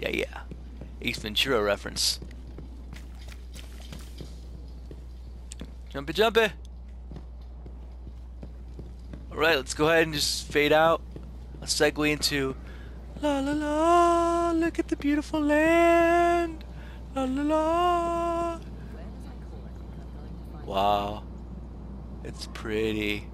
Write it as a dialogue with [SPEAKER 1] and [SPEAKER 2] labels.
[SPEAKER 1] Yeah, yeah. Ace Ventura reference. Jumpy, jumpy. Alright, let's go ahead and just fade out. Let's segue into La la la, look at the beautiful land. La la la. Wow. It's pretty.